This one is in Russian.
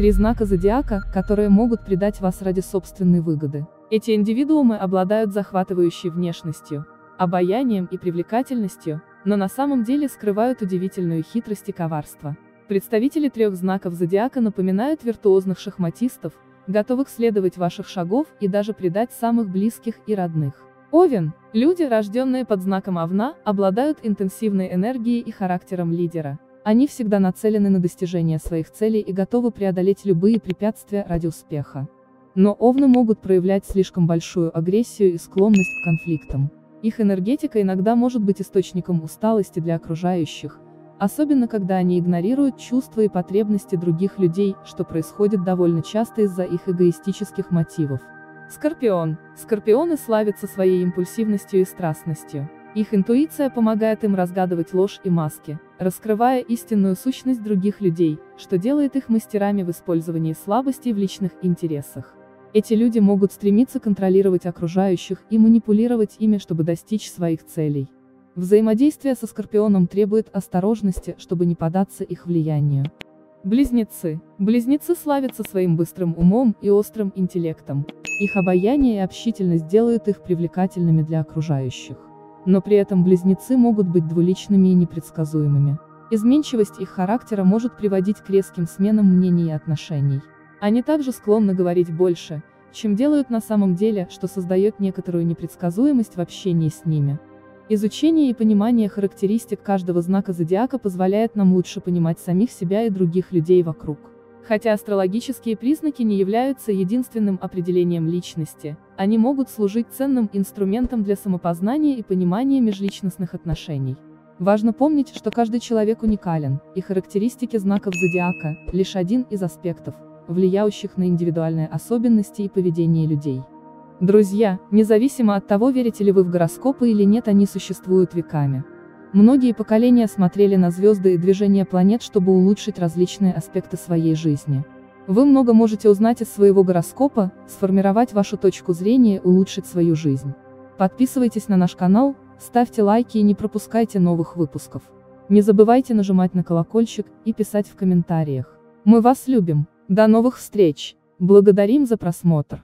Три знака зодиака, которые могут предать вас ради собственной выгоды. Эти индивидуумы обладают захватывающей внешностью, обаянием и привлекательностью, но на самом деле скрывают удивительную хитрость и коварство. Представители трех знаков зодиака напоминают виртуозных шахматистов, готовых следовать ваших шагов и даже предать самых близких и родных. Овен. Люди, рожденные под знаком Овна, обладают интенсивной энергией и характером лидера. Они всегда нацелены на достижение своих целей и готовы преодолеть любые препятствия ради успеха. Но овны могут проявлять слишком большую агрессию и склонность к конфликтам. Их энергетика иногда может быть источником усталости для окружающих, особенно когда они игнорируют чувства и потребности других людей, что происходит довольно часто из-за их эгоистических мотивов. Скорпион. Скорпионы славятся своей импульсивностью и страстностью. Их интуиция помогает им разгадывать ложь и маски, раскрывая истинную сущность других людей, что делает их мастерами в использовании слабостей в личных интересах. Эти люди могут стремиться контролировать окружающих и манипулировать ими, чтобы достичь своих целей. Взаимодействие со Скорпионом требует осторожности, чтобы не поддаться их влиянию. Близнецы. Близнецы славятся своим быстрым умом и острым интеллектом. Их обаяние и общительность делают их привлекательными для окружающих. Но при этом близнецы могут быть двуличными и непредсказуемыми. Изменчивость их характера может приводить к резким сменам мнений и отношений. Они также склонны говорить больше, чем делают на самом деле, что создает некоторую непредсказуемость в общении с ними. Изучение и понимание характеристик каждого знака зодиака позволяет нам лучше понимать самих себя и других людей вокруг. Хотя астрологические признаки не являются единственным определением личности, они могут служить ценным инструментом для самопознания и понимания межличностных отношений. Важно помнить, что каждый человек уникален, и характеристики знаков зодиака – лишь один из аспектов, влияющих на индивидуальные особенности и поведение людей. Друзья, независимо от того, верите ли вы в гороскопы или нет, они существуют веками. Многие поколения смотрели на звезды и движение планет, чтобы улучшить различные аспекты своей жизни. Вы много можете узнать из своего гороскопа, сформировать вашу точку зрения и улучшить свою жизнь. Подписывайтесь на наш канал, ставьте лайки и не пропускайте новых выпусков. Не забывайте нажимать на колокольчик и писать в комментариях. Мы вас любим. До новых встреч. Благодарим за просмотр.